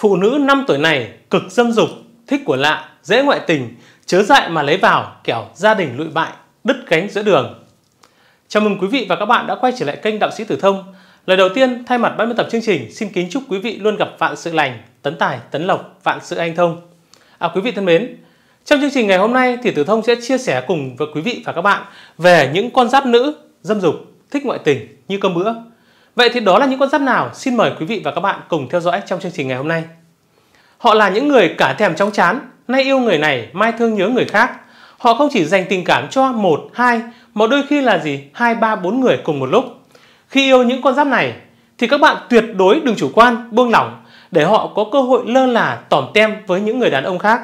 Phụ nữ năm tuổi này cực dâm dục, thích của lạ, dễ ngoại tình, chớ dại mà lấy vào, kẻo gia đình lụi bại, đứt gánh giữa đường. Chào mừng quý vị và các bạn đã quay trở lại kênh Đạo sĩ Tử Thông. Lời đầu tiên, thay mặt ban biên tập chương trình, xin kính chúc quý vị luôn gặp vạn sự lành, tấn tài, tấn lộc, vạn sự anh thông. À quý vị thân mến, trong chương trình ngày hôm nay thì Tử Thông sẽ chia sẻ cùng với quý vị và các bạn về những con giáp nữ dâm dục, thích ngoại tình như cơm bữa. Vậy thì đó là những con giáp nào? Xin mời quý vị và các bạn cùng theo dõi trong chương trình ngày hôm nay. Họ là những người cả thèm chóng chán, nay yêu người này, mai thương nhớ người khác. Họ không chỉ dành tình cảm cho một, hai, mà đôi khi là gì? Hai, ba, bốn người cùng một lúc. Khi yêu những con giáp này, thì các bạn tuyệt đối đừng chủ quan, buông lỏng để họ có cơ hội lơ là tỏm tem với những người đàn ông khác.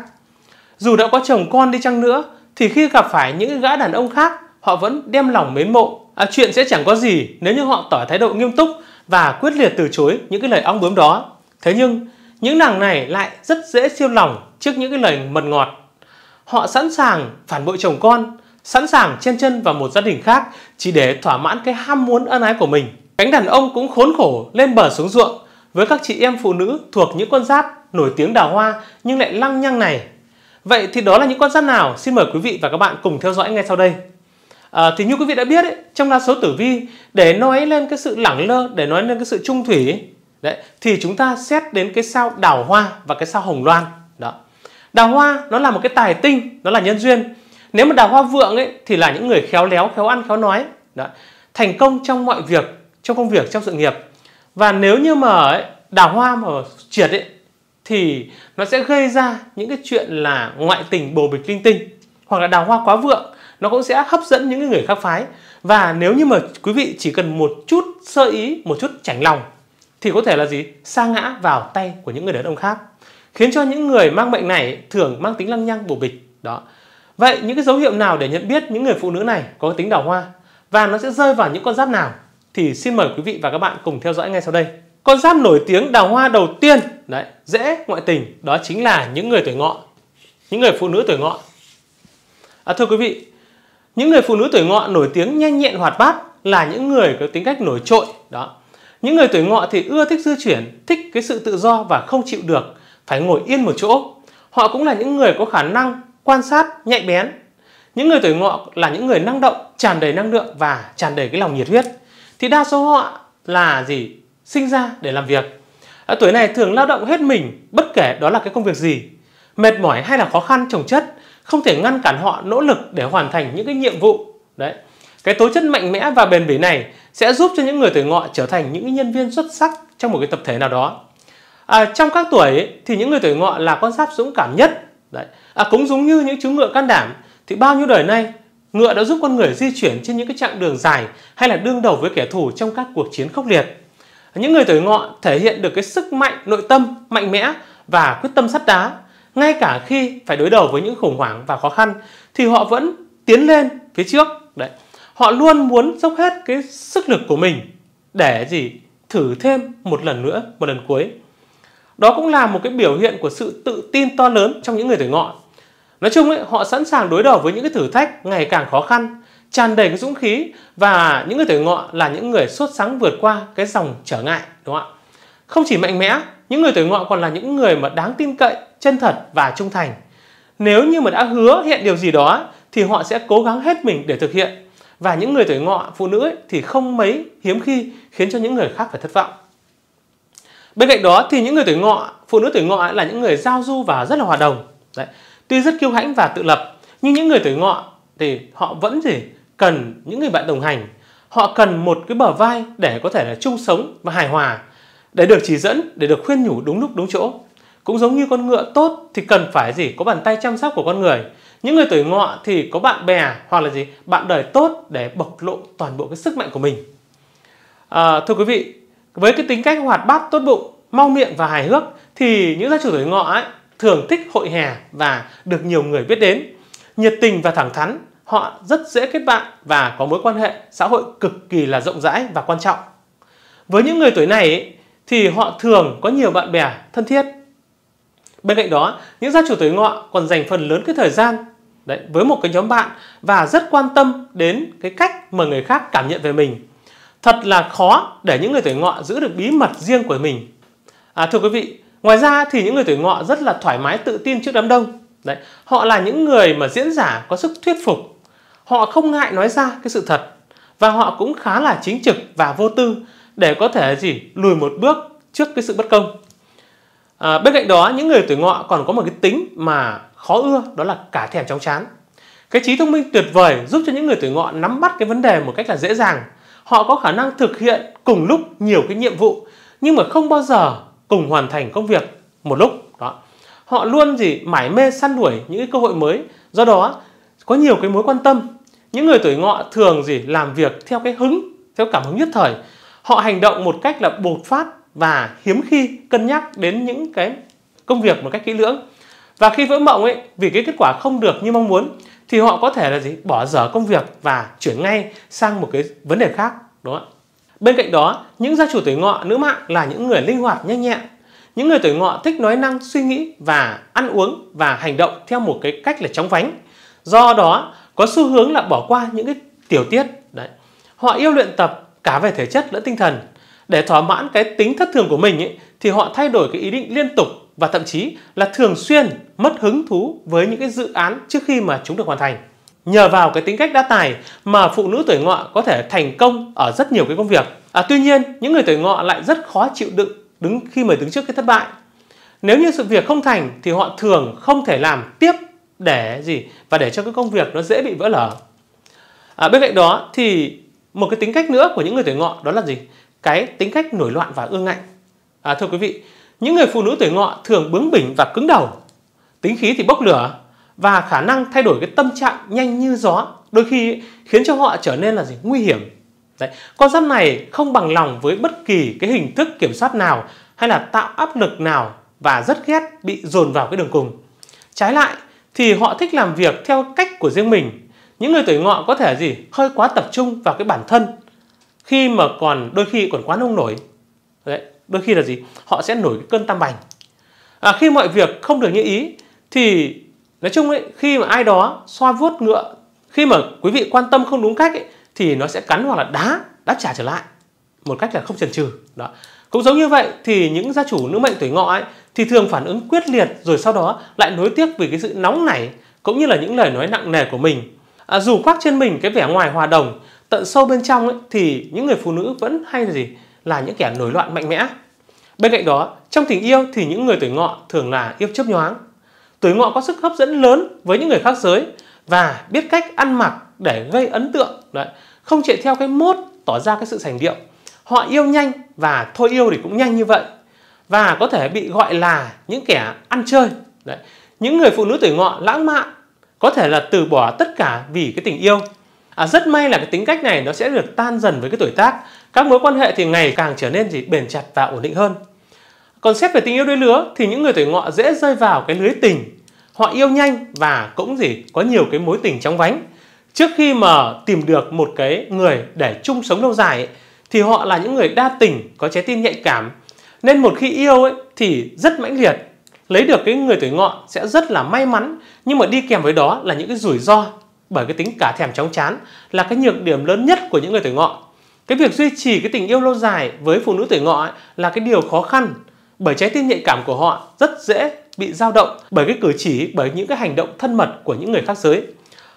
Dù đã có chồng con đi chăng nữa, thì khi gặp phải những gã đàn ông khác, họ vẫn đem lòng mến mộ. À, chuyện sẽ chẳng có gì nếu như họ tỏ thái độ nghiêm túc và quyết liệt từ chối những cái lời ong bướm đó. Thế nhưng những nàng này lại rất dễ siêu lòng trước những cái lời mật ngọt. Họ sẵn sàng phản bội chồng con, sẵn sàng chen chân vào một gia đình khác chỉ để thỏa mãn cái ham muốn ân ái của mình. Cánh đàn ông cũng khốn khổ lên bờ xuống ruộng với các chị em phụ nữ thuộc những con giáp nổi tiếng đào hoa nhưng lại lăng nhăng này. Vậy thì đó là những con giáp nào? Xin mời quý vị và các bạn cùng theo dõi ngay sau đây. À, thì như quý vị đã biết ấy, trong lá số tử vi để nói lên cái sự lẳng lơ, để nói lên cái sự trung thủy ấy, đấy thì chúng ta xét đến cái sao đào hoa và cái sao hồng loan đó. Đào hoa nó là một cái tài tinh nó là nhân duyên. Nếu mà đào hoa vượng ấy thì là những người khéo léo khéo ăn khéo nói đó. thành công trong mọi việc trong công việc trong sự nghiệp. Và nếu như mà ấy, đào hoa mà triệt ấy thì nó sẽ gây ra những cái chuyện là ngoại tình bồ bịch linh tinh hoặc là đào hoa quá vượng nó cũng sẽ hấp dẫn những người khác phái. Và nếu như mà quý vị chỉ cần một chút sơ ý một chút chảnh lòng thì có thể là gì? Sa ngã vào tay của những người đàn ông khác. Khiến cho những người mang bệnh này thường mang tính lăng nhăng bổ bịch. Đó. Vậy những cái dấu hiệu nào để nhận biết những người phụ nữ này có tính đào hoa và nó sẽ rơi vào những con giáp nào? Thì xin mời quý vị và các bạn cùng theo dõi ngay sau đây. Con giáp nổi tiếng đào hoa đầu tiên đấy dễ ngoại tình đó chính là những người tuổi ngọ. Những người phụ nữ tuổi ngọ. À, thưa quý vị những người phụ nữ tuổi ngọ nổi tiếng nhanh nhẹn hoạt bát là những người có tính cách nổi trội đó những người tuổi ngọ thì ưa thích di chuyển, thích cái sự tự do và không chịu được phải ngồi yên một chỗ. Họ cũng là những người có khả năng quan sát nhạy bén. Những người tuổi ngọ là những người năng động, tràn đầy năng lượng và tràn đầy cái lòng nhiệt huyết. Thì đa số họ là gì? Sinh ra để làm việc. Ở tuổi này thường lao động hết mình, bất kể đó là cái công việc gì. Mệt mỏi hay là khó khăn trồng chất, không thể ngăn cản họ nỗ lực để hoàn thành những cái nhiệm vụ. Đấy, cái tố chất mạnh mẽ và bền bỉ này sẽ giúp cho những người tuổi ngọ trở thành những nhân viên xuất sắc trong một cái tập thể nào đó. À, trong các tuổi ấy, thì những người tuổi ngọ là con giáp dũng cảm nhất. Đấy. À, cũng giống như những chú ngựa can đảm thì bao nhiêu đời nay ngựa đã giúp con người di chuyển trên những cái chặng đường dài hay là đương đầu với kẻ thù trong các cuộc chiến khốc liệt. Những người tuổi ngọ thể hiện được cái sức mạnh nội tâm mạnh mẽ và quyết tâm sắt đá. Ngay cả khi phải đối đầu với những khủng hoảng và khó khăn thì họ vẫn tiến lên phía trước. Đấy. Họ luôn muốn dốc hết cái sức lực của mình để gì? Thử thêm một lần nữa một lần cuối. Đó cũng là một cái biểu hiện của sự tự tin to lớn trong những người tuổi ngọ. Nói chung ấy, họ sẵn sàng đối đầu với những cái thử thách ngày càng khó khăn tràn đầy cái dũng khí và những người tuổi ngọ là những người xuất sắng vượt qua cái dòng trở ngại đúng không ạ? Không chỉ mạnh mẽ những người tuổi ngọ còn là những người mà đáng tin cậy chân thật và trung thành. Nếu như mà đã hứa hẹn điều gì đó thì họ sẽ cố gắng hết mình để thực hiện. Và những người tuổi ngọ phụ nữ ấy, thì không mấy hiếm khi khiến cho những người khác phải thất vọng. Bên cạnh đó thì những người tuổi ngọ phụ nữ tuổi ngọ là những người giao du và rất là hòa đồng. Đấy. tuy rất kiêu hãnh và tự lập nhưng những người tuổi ngọ thì họ vẫn gì cần những người bạn đồng hành. Họ cần một cái bờ vai để có thể là chung sống và hài hòa để được chỉ dẫn để được khuyên nhủ đúng lúc đúng chỗ cũng giống như con ngựa tốt thì cần phải gì? Có bàn tay chăm sóc của con người. Những người tuổi ngọ thì có bạn bè hoặc là gì? Bạn đời tốt để bộc lộ toàn bộ cái sức mạnh của mình. À, thưa quý vị với cái tính cách hoạt bát tốt bụng mau miệng và hài hước thì những gia chủ tuổi ngọ ấy thường thích hội hè và được nhiều người biết đến. Nhiệt tình và thẳng thắn họ rất dễ kết bạn và có mối quan hệ xã hội cực kỳ là rộng rãi và quan trọng. Với những người tuổi này ấy, thì họ thường có nhiều bạn bè thân thiết Bên cạnh đó, những gia chủ tuổi ngọ còn dành phần lớn cái thời gian đấy, với một cái nhóm bạn và rất quan tâm đến cái cách mà người khác cảm nhận về mình. Thật là khó để những người tuổi ngọ giữ được bí mật riêng của mình. À, thưa quý vị, Ngoài ra thì những người tuổi ngọ rất là thoải mái tự tin trước đám đông. Đấy, họ là những người mà diễn giả có sức thuyết phục. Họ không ngại nói ra cái sự thật và họ cũng khá là chính trực và vô tư để có thể gì lùi một bước trước cái sự bất công. À, bên cạnh đó những người tuổi ngọ còn có một cái tính mà khó ưa đó là cả thèm chóng chán. Cái trí thông minh tuyệt vời giúp cho những người tuổi ngọ nắm bắt cái vấn đề một cách là dễ dàng. Họ có khả năng thực hiện cùng lúc nhiều cái nhiệm vụ nhưng mà không bao giờ cùng hoàn thành công việc một lúc đó. Họ luôn gì mải mê săn đuổi những cái cơ hội mới. Do đó có nhiều cái mối quan tâm. Những người tuổi ngọ thường gì làm việc theo cái hứng, theo cảm hứng nhất thời. Họ hành động một cách là bột phát và hiếm khi cân nhắc đến những cái công việc một cách kỹ lưỡng. Và khi vỡ mộng ấy, vì cái kết quả không được như mong muốn thì họ có thể là gì? Bỏ dở công việc và chuyển ngay sang một cái vấn đề khác đó bên cạnh đó những gia chủ tuổi ngọ nữ mạng là những người linh hoạt nhanh nhẹn. Những người tuổi ngọ thích nói năng suy nghĩ và ăn uống và hành động theo một cái cách là chóng vánh. Do đó có xu hướng là bỏ qua những cái tiểu tiết. Đấy. Họ yêu luyện tập cả về thể chất lẫn tinh thần để thỏa mãn cái tính thất thường của mình ấy, thì họ thay đổi cái ý định liên tục và thậm chí là thường xuyên mất hứng thú với những cái dự án trước khi mà chúng được hoàn thành. Nhờ vào cái tính cách đa tài mà phụ nữ tuổi ngọ có thể thành công ở rất nhiều cái công việc. À, tuy nhiên, những người tuổi ngọ lại rất khó chịu đựng đứng khi mà đứng trước cái thất bại. Nếu như sự việc không thành thì họ thường không thể làm tiếp để gì và để cho cái công việc nó dễ bị vỡ lở. À, bên cạnh đó thì một cái tính cách nữa của những người tuổi ngọ đó là gì? Cái tính cách nổi loạn và ương ngạnh. À, thưa quý vị, những người phụ nữ tuổi ngọ thường bướng bỉnh và cứng đầu, tính khí thì bốc lửa và khả năng thay đổi cái tâm trạng nhanh như gió, đôi khi khiến cho họ trở nên là gì nguy hiểm. Đấy, con giáp này không bằng lòng với bất kỳ cái hình thức kiểm soát nào hay là tạo áp lực nào và rất ghét bị dồn vào cái đường cùng. Trái lại thì họ thích làm việc theo cách của riêng mình. Những người tuổi ngọ có thể gì hơi quá tập trung vào cái bản thân khi mà còn đôi khi còn quá nông nổi. Đấy, đôi khi là gì? Họ sẽ nổi cái cơn tam bành. À, khi mọi việc không được như ý thì nói chung ấy khi mà ai đó xoa vuốt ngựa khi mà quý vị quan tâm không đúng cách ấy, thì nó sẽ cắn hoặc là đá đáp trả trở lại. Một cách là không chần chừ. Đó. Cũng giống như vậy thì những gia chủ nữ mệnh tuổi ngọ ấy thì thường phản ứng quyết liệt rồi sau đó lại nối tiếc vì cái sự nóng nảy cũng như là những lời nói nặng nề của mình. À, dù khoác trên mình cái vẻ ngoài hòa đồng tận sâu bên trong ấy, thì những người phụ nữ vẫn hay là gì là những kẻ nổi loạn mạnh mẽ. Bên cạnh đó, trong tình yêu thì những người tuổi ngọ thường là yêu chớp nhoáng. Tuổi ngọ có sức hấp dẫn lớn với những người khác giới và biết cách ăn mặc để gây ấn tượng, đấy, không chạy theo cái mốt tỏ ra cái sự sành điệu. Họ yêu nhanh và thôi yêu thì cũng nhanh như vậy và có thể bị gọi là những kẻ ăn chơi. Đấy. Những người phụ nữ tuổi ngọ lãng mạn có thể là từ bỏ tất cả vì cái tình yêu. À, rất may là cái tính cách này nó sẽ được tan dần với cái tuổi tác các mối quan hệ thì ngày càng trở nên gì bền chặt và ổn định hơn. Còn xét về tình yêu đôi lứa thì những người tuổi ngọ dễ rơi vào cái lưới tình. Họ yêu nhanh và cũng gì có nhiều cái mối tình trong vánh. Trước khi mà tìm được một cái người để chung sống lâu dài ấy, thì họ là những người đa tình, có trái tim nhạy cảm. Nên một khi yêu ấy thì rất mãnh liệt. Lấy được cái người tuổi ngọ sẽ rất là may mắn, nhưng mà đi kèm với đó là những cái rủi ro bởi cái tính cả thèm chóng chán là cái nhược điểm lớn nhất của những người tuổi ngọ. Cái việc duy trì cái tình yêu lâu dài với phụ nữ tuổi ngọ ấy, là cái điều khó khăn bởi trái tim nhạy cảm của họ rất dễ bị dao động bởi cái cử chỉ bởi những cái hành động thân mật của những người khác giới.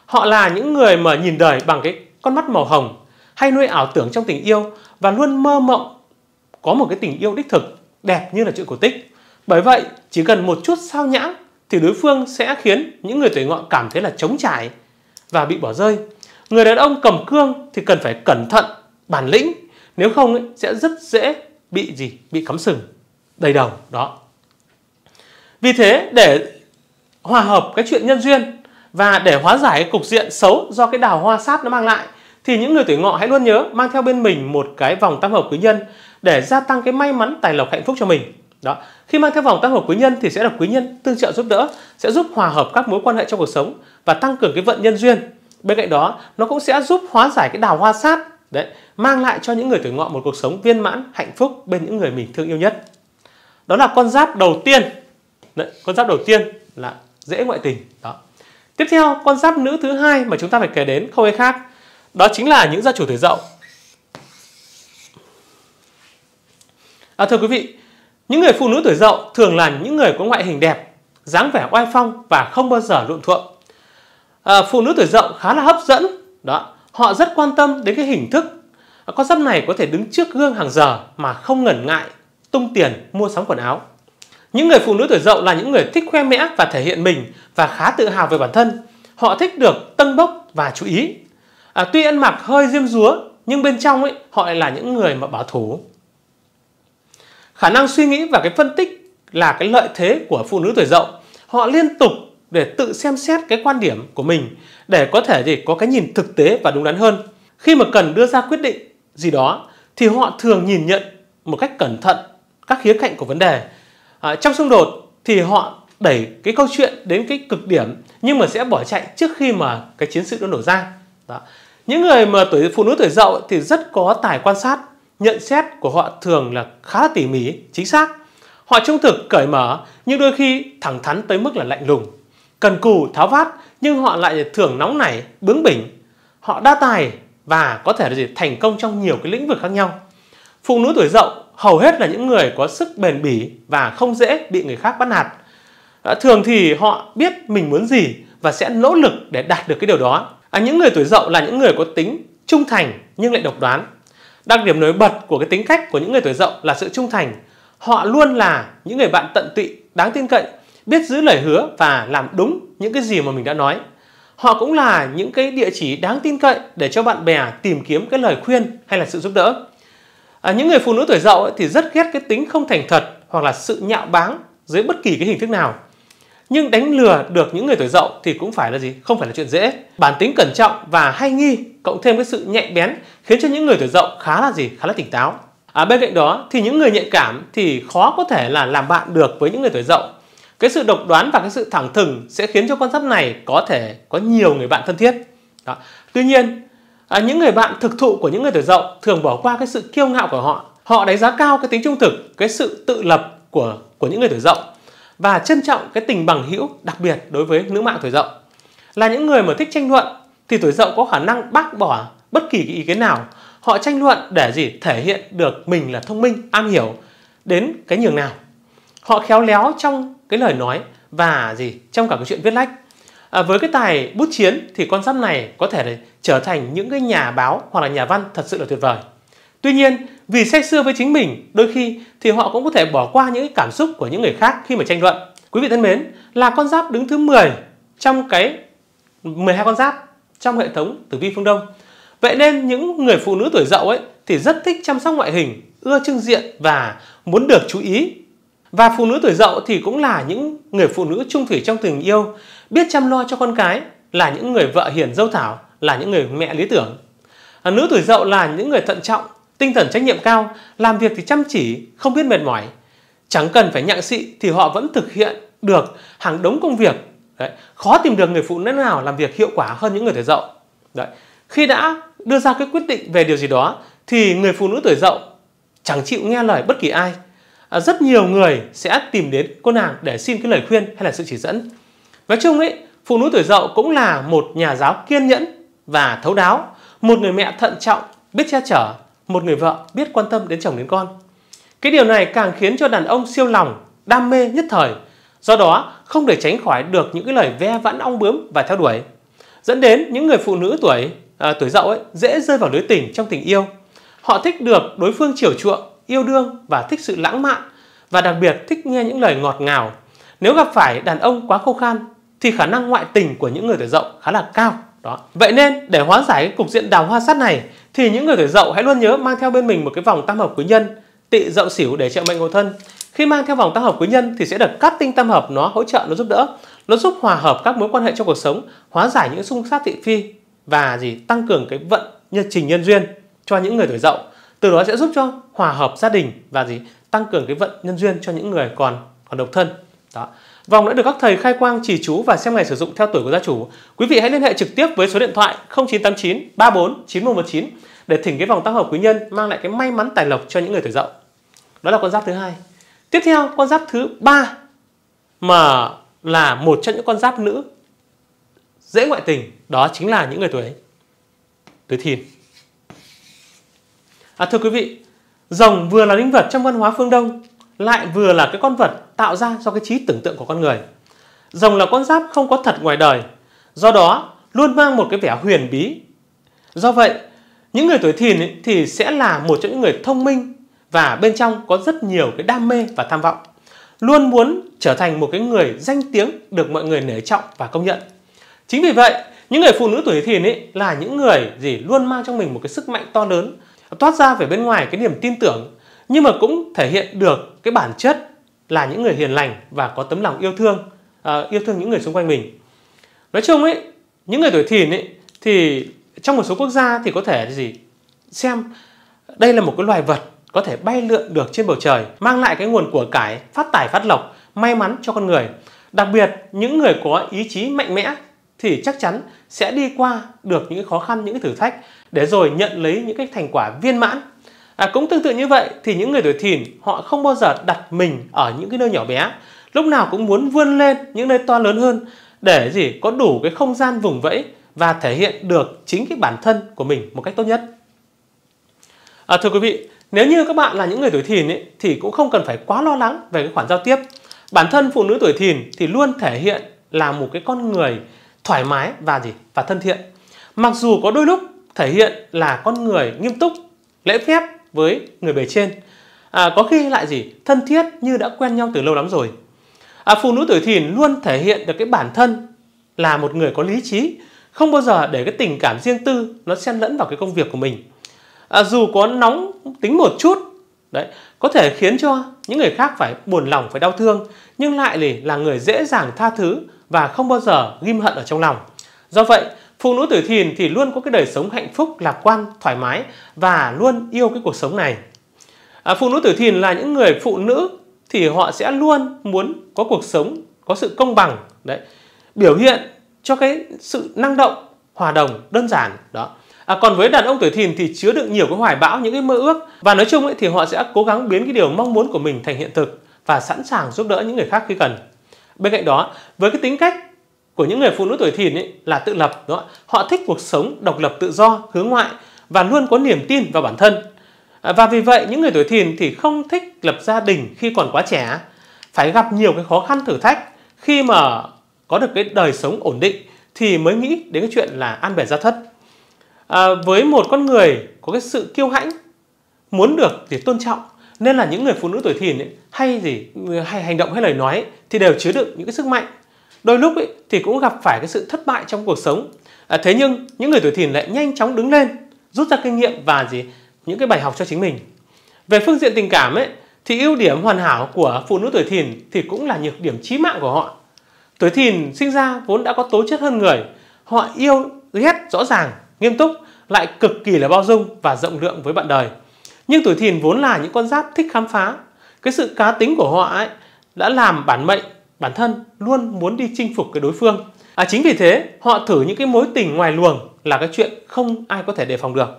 Họ là những người mà nhìn đời bằng cái con mắt màu hồng hay nuôi ảo tưởng trong tình yêu và luôn mơ mộng có một cái tình yêu đích thực đẹp như là chuyện cổ tích. Bởi vậy chỉ cần một chút sao nhãng thì đối phương sẽ khiến những người tuổi ngọ cảm thấy là trống trải và bị bỏ rơi. Người đàn ông cầm cương thì cần phải cẩn thận bản lĩnh. Nếu không ấy, sẽ rất dễ bị gì? Bị cắm sừng đầy đầu. Đó. Vì thế để hòa hợp cái chuyện nhân duyên và để hóa giải cái cục diện xấu do cái đào hoa sát nó mang lại thì những người tuổi ngọ hãy luôn nhớ mang theo bên mình một cái vòng tam hợp quý nhân để gia tăng cái may mắn tài lộc hạnh phúc cho mình đó. Khi mang theo vòng tam hợp quý nhân thì sẽ được quý nhân tương trợ giúp đỡ sẽ giúp hòa hợp các mối quan hệ trong cuộc sống và tăng cường cái vận nhân duyên. Bên cạnh đó nó cũng sẽ giúp hóa giải cái đào hoa sát đấy mang lại cho những người tuổi ngọ một cuộc sống viên mãn hạnh phúc bên những người mình thương yêu nhất. Đó là con giáp đầu tiên. Đấy, con giáp đầu tiên là dễ ngoại tình. Đó. Tiếp theo con giáp nữ thứ hai mà chúng ta phải kể đến không ai khác đó chính là những gia chủ tuổi dậu. À, thưa quý vị những người phụ nữ tuổi dậu thường là những người có ngoại hình đẹp, dáng vẻ oai phong và không bao giờ luộm thuộm. À, phụ nữ tuổi dậu khá là hấp dẫn, đó. Họ rất quan tâm đến cái hình thức. À, con giáp này có thể đứng trước gương hàng giờ mà không ngần ngại tung tiền mua sắm quần áo. Những người phụ nữ tuổi dậu là những người thích khoe mẽ và thể hiện mình và khá tự hào về bản thân. Họ thích được tân bốc và chú ý. À, tuy ăn mặc hơi diêm dúa nhưng bên trong ấy họ lại là những người mà bảo thủ. Khả năng suy nghĩ và cái phân tích là cái lợi thế của phụ nữ tuổi dậu. Họ liên tục để tự xem xét cái quan điểm của mình để có thể gì có cái nhìn thực tế và đúng đắn hơn. Khi mà cần đưa ra quyết định gì đó thì họ thường nhìn nhận một cách cẩn thận các khía cạnh của vấn đề. À, trong xung đột thì họ đẩy cái câu chuyện đến cái cực điểm nhưng mà sẽ bỏ chạy trước khi mà cái chiến sự nó nổ ra. Đó. Những người mà tuổi phụ nữ tuổi dậu thì rất có tài quan sát, nhận xét của họ thường là khá là tỉ mỉ, chính xác. Họ trung thực, cởi mở nhưng đôi khi thẳng thắn tới mức là lạnh lùng. Cần cù, tháo vát nhưng họ lại thường nóng nảy, bướng bỉnh. Họ đa tài và có thể là gì thành công trong nhiều cái lĩnh vực khác nhau. Phụ nữ tuổi dậu hầu hết là những người có sức bền bỉ và không dễ bị người khác bắt nạt. Ờ, thường thì họ biết mình muốn gì và sẽ nỗ lực để đạt được cái điều đó. À, những người tuổi dậu là những người có tính trung thành nhưng lại độc đoán. Đặc điểm nổi bật của cái tính cách của những người tuổi dậu là sự trung thành. Họ luôn là những người bạn tận tụy, đáng tin cậy, biết giữ lời hứa và làm đúng những cái gì mà mình đã nói. Họ cũng là những cái địa chỉ đáng tin cậy để cho bạn bè tìm kiếm cái lời khuyên hay là sự giúp đỡ. À, những người phụ nữ tuổi dậu thì rất ghét cái tính không thành thật hoặc là sự nhạo báng dưới bất kỳ cái hình thức nào. Nhưng đánh lừa được những người tuổi dậu thì cũng phải là gì? Không phải là chuyện dễ. Bản tính cẩn trọng và hay nghi cộng thêm cái sự nhạy bén khiến cho những người tuổi dậu khá là gì? Khá là tỉnh táo. À, bên cạnh đó thì những người nhạy cảm thì khó có thể là làm bạn được với những người tuổi dậu. Cái sự độc đoán và cái sự thẳng thừng sẽ khiến cho con giáp này có thể có nhiều người bạn thân thiết. Đó. Tuy nhiên à, những người bạn thực thụ của những người tuổi dậu thường bỏ qua cái sự kiêu ngạo của họ họ đánh giá cao cái tính trung thực cái sự tự lập của của những người tuổi dậu và trân trọng cái tình bằng hữu đặc biệt đối với nữ mạng tuổi dậu. Là những người mà thích tranh luận thì tuổi dậu có khả năng bác bỏ bất kỳ cái ý kiến nào. Họ tranh luận để gì? Thể hiện được mình là thông minh am hiểu đến cái nhường nào. Họ khéo léo trong cái lời nói và gì? Trong cả cái chuyện viết lách. À, với cái tài bút chiến thì con giáp này có thể trở thành những cái nhà báo hoặc là nhà văn thật sự là tuyệt vời. Tuy nhiên, vì say xưa với chính mình, đôi khi thì họ cũng có thể bỏ qua những cảm xúc của những người khác khi mà tranh luận. Quý vị thân mến, là con giáp đứng thứ 10 trong cái 12 con giáp trong hệ thống tử vi phương Đông. Vậy nên những người phụ nữ tuổi dậu ấy thì rất thích chăm sóc ngoại hình, ưa trưng diện và muốn được chú ý. Và phụ nữ tuổi dậu thì cũng là những người phụ nữ trung thủy trong tình yêu biết chăm lo cho con cái là những người vợ hiền dâu thảo là những người mẹ lý tưởng à, nữ tuổi dậu là những người thận trọng tinh thần trách nhiệm cao làm việc thì chăm chỉ không biết mệt mỏi chẳng cần phải nhặng xị thì họ vẫn thực hiện được hàng đống công việc Đấy. khó tìm được người phụ nữ nào làm việc hiệu quả hơn những người tuổi dậu Đấy. khi đã đưa ra cái quyết định về điều gì đó thì người phụ nữ tuổi dậu chẳng chịu nghe lời bất kỳ ai à, rất nhiều người sẽ tìm đến cô nàng để xin cái lời khuyên hay là sự chỉ dẫn Nói chung ấy, phụ nữ tuổi dậu cũng là một nhà giáo kiên nhẫn và thấu đáo, một người mẹ thận trọng, biết che chở, một người vợ biết quan tâm đến chồng đến con. Cái điều này càng khiến cho đàn ông siêu lòng, đam mê nhất thời, do đó không để tránh khỏi được những cái lời ve vãn ong bướm và theo đuổi. Dẫn đến những người phụ nữ tuổi à, tuổi dậu ấy dễ rơi vào lưới tình trong tình yêu. Họ thích được đối phương chiều chuộng, yêu đương và thích sự lãng mạn và đặc biệt thích nghe những lời ngọt ngào. Nếu gặp phải đàn ông quá khô khan thì khả năng ngoại tình của những người tuổi dậu khá là cao. Đó. Vậy nên để hóa giải cái cục diện đào hoa sát này thì những người tuổi dậu hãy luôn nhớ mang theo bên mình một cái vòng tam hợp quý nhân tị dậu xỉu để trợ mệnh ngộ thân. Khi mang theo vòng tam hợp quý nhân thì sẽ được cắt tinh tam hợp nó hỗ trợ nó giúp đỡ, nó giúp hòa hợp các mối quan hệ trong cuộc sống, hóa giải những xung sát thị phi và gì tăng cường cái vận nhân trình nhân duyên cho những người tuổi dậu. Từ đó sẽ giúp cho hòa hợp gia đình và gì tăng cường cái vận nhân duyên cho những người còn còn độc thân. Đó. Vòng đã được các thầy khai quang chỉ chú và xem ngày sử dụng theo tuổi của gia chủ. Quý vị hãy liên hệ trực tiếp với số điện thoại 0989 34 9119 để thỉnh cái vòng tăng hợp quý nhân mang lại cái may mắn tài lộc cho những người tuổi dậu. Đó là con giáp thứ hai. Tiếp theo con giáp thứ ba mà là một trong những con giáp nữ dễ ngoại tình đó chính là những người tuổi tuổi thìn. À, thưa quý vị, rồng vừa là linh vật trong văn hóa phương Đông lại vừa là cái con vật tạo ra do cái trí tưởng tượng của con người. Rồng là con giáp không có thật ngoài đời, do đó luôn mang một cái vẻ huyền bí. Do vậy, những người tuổi thìn ấy, thì sẽ là một trong những người thông minh và bên trong có rất nhiều cái đam mê và tham vọng. Luôn muốn trở thành một cái người danh tiếng được mọi người nể trọng và công nhận. Chính vì vậy, những người phụ nữ tuổi thìn ấy là những người gì luôn mang trong mình một cái sức mạnh to lớn, toát ra về bên ngoài cái niềm tin tưởng, nhưng mà cũng thể hiện được cái bản chất là những người hiền lành và có tấm lòng yêu thương, uh, yêu thương những người xung quanh mình. Nói chung ấy, những người tuổi thìn ấy thì trong một số quốc gia thì có thể gì xem đây là một cái loài vật có thể bay lượn được trên bầu trời, mang lại cái nguồn của cải, phát tài phát lộc, may mắn cho con người. Đặc biệt những người có ý chí mạnh mẽ thì chắc chắn sẽ đi qua được những khó khăn, những thử thách để rồi nhận lấy những cái thành quả viên mãn. À, cũng tương tự như vậy thì những người tuổi thìn họ không bao giờ đặt mình ở những cái nơi nhỏ bé, lúc nào cũng muốn vươn lên những nơi to lớn hơn để gì có đủ cái không gian vùng vẫy và thể hiện được chính cái bản thân của mình một cách tốt nhất. À, thưa quý vị, nếu như các bạn là những người tuổi thìn ấy, thì cũng không cần phải quá lo lắng về cái khoản giao tiếp. Bản thân phụ nữ tuổi thìn thì luôn thể hiện là một cái con người thoải mái và gì và thân thiện. Mặc dù có đôi lúc thể hiện là con người nghiêm túc, lễ phép với người bề trên, à, có khi lại gì thân thiết như đã quen nhau từ lâu lắm rồi. À, phụ nữ tuổi thìn luôn thể hiện được cái bản thân là một người có lý trí, không bao giờ để cái tình cảm riêng tư nó xen lẫn vào cái công việc của mình. À, dù có nóng tính một chút đấy có thể khiến cho những người khác phải buồn lòng phải đau thương nhưng lại là người dễ dàng tha thứ và không bao giờ ghim hận ở trong lòng. Do vậy phụ nữ tuổi thìn thì luôn có cái đời sống hạnh phúc lạc quan thoải mái và luôn yêu cái cuộc sống này à, phụ nữ tuổi thìn là những người phụ nữ thì họ sẽ luôn muốn có cuộc sống có sự công bằng đấy biểu hiện cho cái sự năng động hòa đồng đơn giản đó À, còn với đàn ông tuổi thìn thì chứa đựng nhiều cái hoài bão, những cái mơ ước và nói chung ấy, thì họ sẽ cố gắng biến cái điều mong muốn của mình thành hiện thực và sẵn sàng giúp đỡ những người khác khi cần. Bên cạnh đó, với cái tính cách của những người phụ nữ tuổi thìn ấy, là tự lập, đó, họ thích cuộc sống độc lập tự do, hướng ngoại và luôn có niềm tin vào bản thân. À, và vì vậy những người tuổi thìn thì không thích lập gia đình khi còn quá trẻ, phải gặp nhiều cái khó khăn thử thách. Khi mà có được cái đời sống ổn định thì mới nghĩ đến cái chuyện là an bề gia thất. À, với một con người có cái sự kiêu hãnh muốn được thì tôn trọng nên là những người phụ nữ tuổi thìn ấy, hay gì hay hành động hay lời nói ấy, thì đều chứa đựng những cái sức mạnh đôi lúc ấy, thì cũng gặp phải cái sự thất bại trong cuộc sống à, thế nhưng những người tuổi thìn lại nhanh chóng đứng lên rút ra kinh nghiệm và gì những cái bài học cho chính mình về phương diện tình cảm ấy thì ưu điểm hoàn hảo của phụ nữ tuổi thìn thì cũng là nhược điểm chí mạng của họ tuổi thìn sinh ra vốn đã có tố chất hơn người họ yêu ghét rõ ràng nghiêm túc, lại cực kỳ là bao dung và rộng lượng với bạn đời. Nhưng tuổi thìn vốn là những con giáp thích khám phá. Cái sự cá tính của họ ấy đã làm bản mệnh, bản thân luôn muốn đi chinh phục cái đối phương. À, chính vì thế họ thử những cái mối tình ngoài luồng là cái chuyện không ai có thể đề phòng được.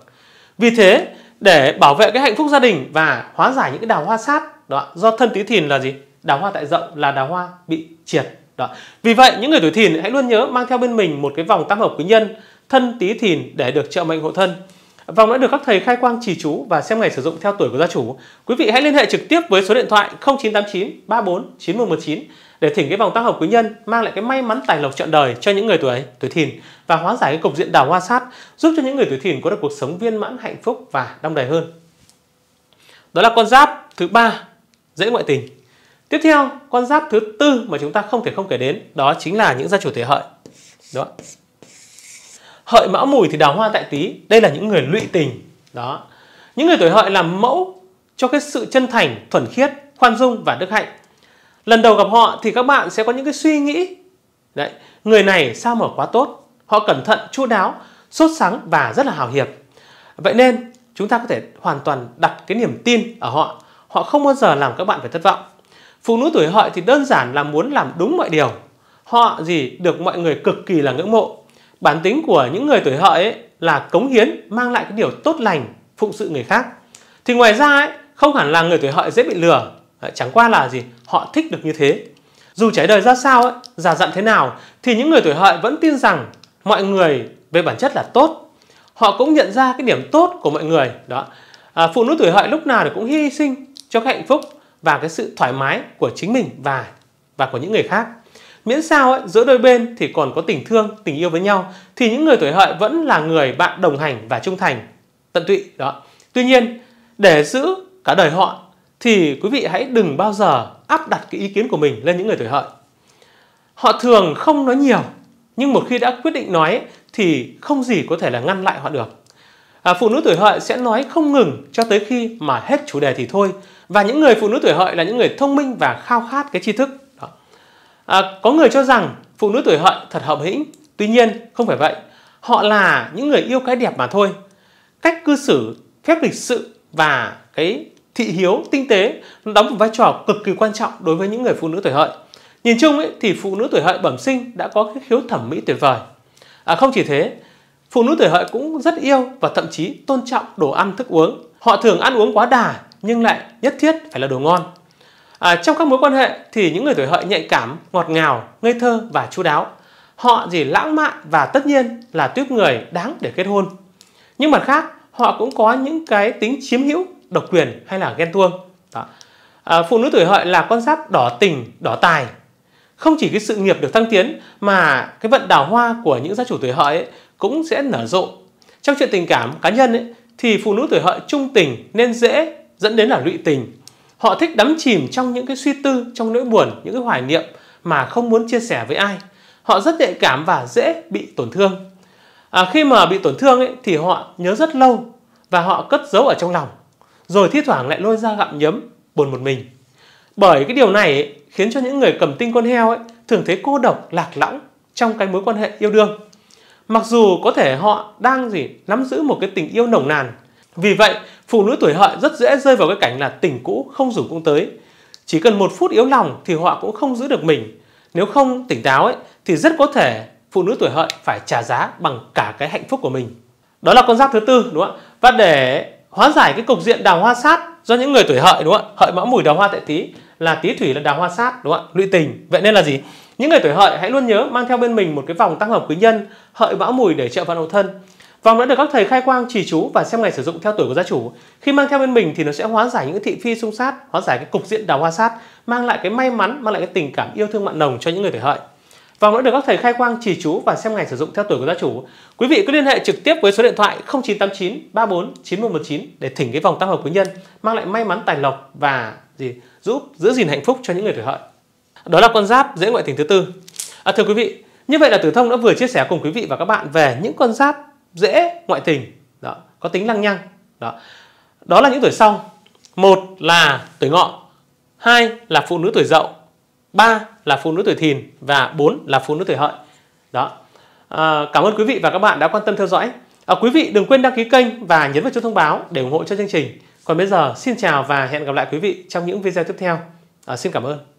Vì thế để bảo vệ cái hạnh phúc gia đình và hóa giải những cái đào hoa sát đó do thân tí thìn là gì đào hoa tại rộng là đào hoa bị triệt đó vì vậy những người tuổi thìn hãy luôn nhớ mang theo bên mình một cái vòng tam hợp quý nhân thân tí thìn để được trợ mệnh hộ thân. Vòng đã được các thầy khai quang trì chú và xem ngày sử dụng theo tuổi của gia chủ. Quý vị hãy liên hệ trực tiếp với số điện thoại 0989 34 9119 để thỉnh cái vòng tác hợp quý nhân mang lại cái may mắn tài lộc trọn đời cho những người tuổi tuổi thìn và hóa giải cái cục diện đào hoa sát giúp cho những người tuổi thìn có được cuộc sống viên mãn hạnh phúc và đong đầy hơn. Đó là con giáp thứ ba dễ ngoại tình. Tiếp theo, con giáp thứ tư mà chúng ta không thể không kể đến đó chính là những gia chủ thể hợi. Đó hợi mão mùi thì đào hoa tại tý đây là những người lụy tình đó những người tuổi hợi làm mẫu cho cái sự chân thành thuần khiết khoan dung và đức hạnh lần đầu gặp họ thì các bạn sẽ có những cái suy nghĩ. Đấy, người này sao mà quá tốt? Họ cẩn thận, chu đáo, sốt sắng và rất là hào hiệp. Vậy nên, chúng ta có thể hoàn toàn đặt cái niềm tin ở họ. Họ không bao giờ làm các bạn phải thất vọng. Phụ nữ tuổi hợi thì đơn giản là muốn làm đúng mọi điều. Họ gì được mọi người cực kỳ là ngưỡng mộ. Bản tính của những người tuổi hợi ấy là cống hiến, mang lại cái điều tốt lành, phụng sự người khác. Thì ngoài ra ấy, không hẳn là người tuổi hợi dễ bị lừa. Ờ, chẳng qua là gì họ thích được như thế dù trái đời ra sao ấy già dặn thế nào thì những người tuổi hợi vẫn tin rằng mọi người về bản chất là tốt họ cũng nhận ra cái điểm tốt của mọi người đó à, phụ nữ tuổi hợi lúc nào thì cũng hy sinh cho cái hạnh phúc và cái sự thoải mái của chính mình và và của những người khác. Miễn sao ấy, giữa đôi bên thì còn có tình thương, tình yêu với nhau thì những người tuổi hợi vẫn là người bạn đồng hành và trung thành, tận tụy đó. Tuy nhiên, để giữ cả đời họ thì quý vị hãy đừng bao giờ áp đặt cái ý kiến của mình lên những người tuổi hợi. Họ thường không nói nhiều, nhưng một khi đã quyết định nói thì không gì có thể là ngăn lại họ được. À, phụ nữ tuổi hợi sẽ nói không ngừng cho tới khi mà hết chủ đề thì thôi. Và những người phụ nữ tuổi hợi là những người thông minh và khao khát cái tri thức. Đó. À, có người cho rằng phụ nữ tuổi hợi thật hợp hĩnh. Tuy nhiên không phải vậy. Họ là những người yêu cái đẹp mà thôi. Cách cư xử, phép lịch sự và cái thị hiếu, tinh tế đóng một vai trò cực kỳ quan trọng đối với những người phụ nữ tuổi hợi. Nhìn chung ấy, thì phụ nữ tuổi hợi bẩm sinh đã có cái khiếu thẩm mỹ tuyệt vời. À, không chỉ thế, phụ nữ tuổi hợi cũng rất yêu và thậm chí tôn trọng đồ ăn thức uống. Họ thường ăn uống quá đà nhưng lại nhất thiết phải là đồ ngon. À, trong các mối quan hệ thì những người tuổi hợi nhạy cảm, ngọt ngào, ngây thơ và chu đáo. Họ gì lãng mạn và tất nhiên là tuyết người đáng để kết hôn. Nhưng mặt khác, họ cũng có những cái tính chiếm hữu, độc quyền hay là ghen tuông. Đó. À, phụ nữ tuổi hợi là con giáp đỏ tình, đỏ tài. Không chỉ cái sự nghiệp được thăng tiến mà cái vận đào hoa của những gia chủ tuổi hợi ấy cũng sẽ nở rộ. Trong chuyện tình cảm cá nhân ấy, thì phụ nữ tuổi hợi trung tình nên dễ dẫn đến là lụy tình. Họ thích đắm chìm trong những cái suy tư, trong nỗi buồn, những cái hoài niệm mà không muốn chia sẻ với ai. Họ rất nhạy cảm và dễ bị tổn thương. À, khi mà bị tổn thương ấy, thì họ nhớ rất lâu và họ cất giấu ở trong lòng. Rồi thi thoảng lại lôi ra gặm nhấm, buồn một mình. Bởi cái điều này ấy, khiến cho những người cầm tinh con heo ấy thường thấy cô độc, lạc lõng trong cái mối quan hệ yêu đương. Mặc dù có thể họ đang gì nắm giữ một cái tình yêu nồng nàn. Vì vậy, phụ nữ tuổi hợi rất dễ rơi vào cái cảnh là tình cũ không rủ cũng tới. Chỉ cần một phút yếu lòng thì họ cũng không giữ được mình. Nếu không tỉnh táo ấy thì rất có thể phụ nữ tuổi hợi phải trả giá bằng cả cái hạnh phúc của mình. Đó là con giáp thứ tư đúng không ạ? Và để hóa giải cái cục diện đào hoa sát do những người tuổi hợi đúng không ạ? Hợi mão mùi đào hoa tại tí là tí thủy là đào hoa sát đúng không ạ? Lụy tình. Vậy nên là gì? Những người tuổi hợi hãy luôn nhớ mang theo bên mình một cái vòng tăng hợp quý nhân hợi mão mùi để trợ vận hậu thân. Vòng đã được các thầy khai quang trì chú và xem ngày sử dụng theo tuổi của gia chủ. Khi mang theo bên mình thì nó sẽ hóa giải những thị phi xung sát, hóa giải cái cục diện đào hoa sát, mang lại cái may mắn, mang lại cái tình cảm yêu thương mặn nồng cho những người tuổi hợi. Vòng vẫn được các thầy khai quang chỉ chú và xem ngày sử dụng theo tuổi của gia chủ. Quý vị cứ liên hệ trực tiếp với số điện thoại 0989 34 9119 để thỉnh cái vòng tam hợp quý nhân, mang lại may mắn tài lộc và gì giúp giữ gìn hạnh phúc cho những người tuổi hợi. Đó là con giáp dễ ngoại tình thứ tư. À, thưa quý vị, như vậy là Tử Thông đã vừa chia sẻ cùng quý vị và các bạn về những con giáp dễ ngoại tình, đó, có tính lăng nhăng. Đó. Đó là những tuổi sau. Một là tuổi ngọ, hai là phụ nữ tuổi dậu, ba là phụ nữ tuổi thìn và bốn là phụ nữ tuổi hợi. Đó. À, cảm ơn quý vị và các bạn đã quan tâm theo dõi. À, quý vị đừng quên đăng ký kênh và nhấn vào chuông thông báo để ủng hộ cho chương trình. Còn bây giờ xin chào và hẹn gặp lại quý vị trong những video tiếp theo. À, xin cảm ơn.